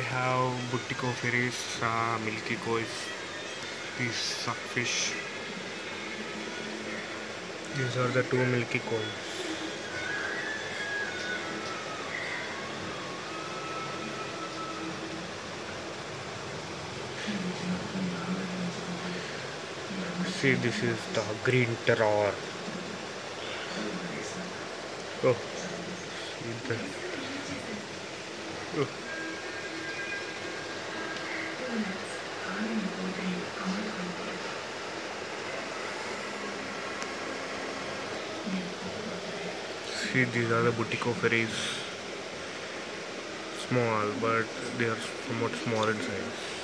have Buttikoferi, uh, milky kois, these suckfish. These are the two milky kois. See, this is the green terror. Oh, see the. Oh. See, these are the Buttikoferi. Small, but they are somewhat small in size.